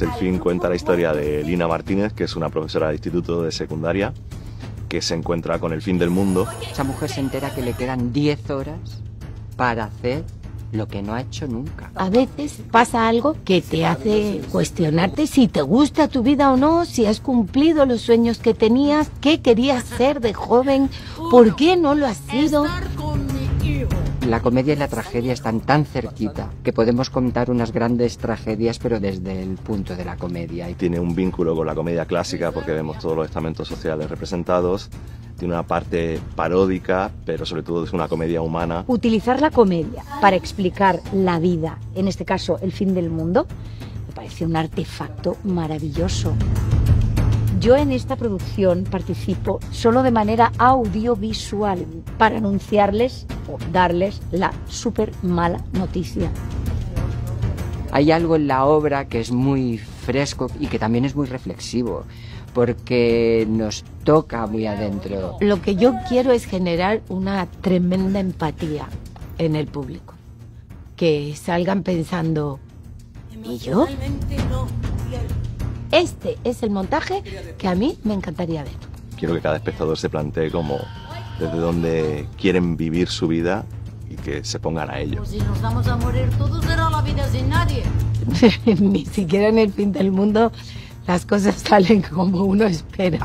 El film cuenta la historia de Lina Martínez, que es una profesora de instituto de secundaria, que se encuentra con el fin del mundo. Esa mujer se entera que le quedan 10 horas para hacer lo que no ha hecho nunca. A veces pasa algo que te hace cuestionarte si te gusta tu vida o no, si has cumplido los sueños que tenías, qué querías ser de joven, por qué no lo has sido. La comedia y la tragedia están tan cerquita que podemos contar unas grandes tragedias pero desde el punto de la comedia. Tiene un vínculo con la comedia clásica porque vemos todos los estamentos sociales representados. Tiene una parte paródica, pero sobre todo es una comedia humana. Utilizar la comedia para explicar la vida, en este caso el fin del mundo, me parece un artefacto maravilloso. Yo en esta producción participo solo de manera audiovisual para anunciarles o darles la súper mala noticia. Hay algo en la obra que es muy fresco y que también es muy reflexivo, porque nos toca muy adentro. Lo que yo quiero es generar una tremenda empatía en el público. Que salgan pensando, ¿y yo? Este es el montaje que a mí me encantaría ver. Quiero que cada espectador se plantee como desde dónde quieren vivir su vida y que se pongan a ello. Si nos vamos a morir todos, será la vida sin nadie. Ni siquiera en el fin del mundo las cosas salen como uno espera.